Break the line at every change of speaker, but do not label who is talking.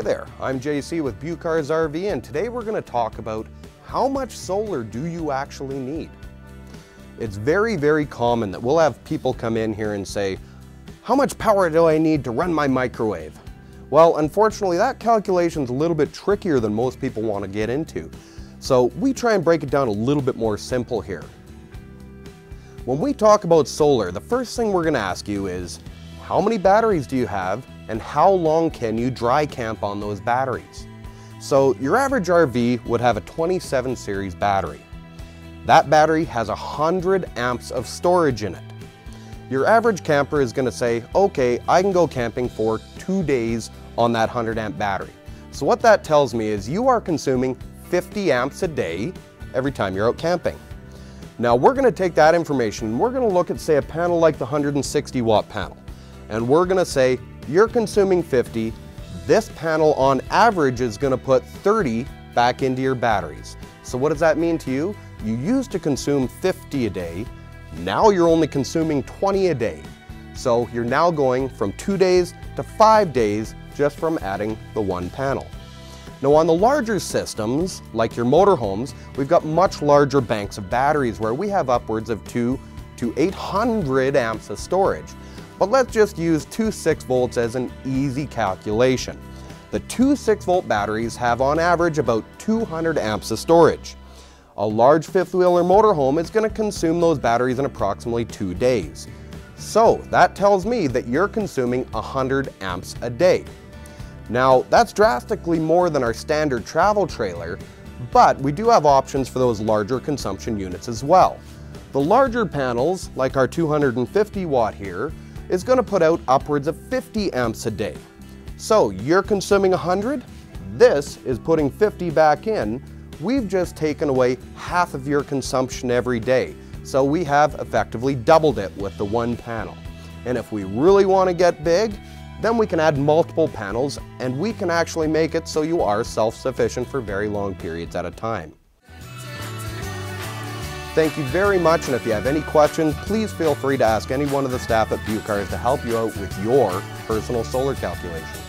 there, I'm JC with Bucars RV and today we're going to talk about how much solar do you actually need? It's very, very common that we'll have people come in here and say, how much power do I need to run my microwave? Well, unfortunately, that calculation's a little bit trickier than most people want to get into. So we try and break it down a little bit more simple here. When we talk about solar, the first thing we're going to ask you is, how many batteries do you have and how long can you dry camp on those batteries? So your average RV would have a 27 series battery. That battery has 100 amps of storage in it. Your average camper is going to say, okay, I can go camping for two days on that 100 amp battery. So what that tells me is you are consuming 50 amps a day every time you're out camping. Now we're going to take that information and we're going to look at say a panel like the 160 watt panel and we're going to say you're consuming 50, this panel on average is going to put 30 back into your batteries. So what does that mean to you? You used to consume 50 a day, now you're only consuming 20 a day. So you're now going from two days to five days just from adding the one panel. Now on the larger systems, like your motorhomes, we've got much larger banks of batteries where we have upwards of two to 800 amps of storage. But let's just use two 6 volts as an easy calculation. The two 6 volt batteries have on average about 200 amps of storage. A large fifth wheel or motorhome is going to consume those batteries in approximately two days. So that tells me that you're consuming 100 amps a day. Now that's drastically more than our standard travel trailer, but we do have options for those larger consumption units as well. The larger panels, like our 250 watt here, is going to put out upwards of 50 amps a day. So you're consuming 100, this is putting 50 back in. We've just taken away half of your consumption every day. So we have effectively doubled it with the one panel. And if we really want to get big, then we can add multiple panels and we can actually make it so you are self-sufficient for very long periods at a time. Thank you very much, and if you have any questions, please feel free to ask any one of the staff at Bucars to help you out with your personal solar calculation.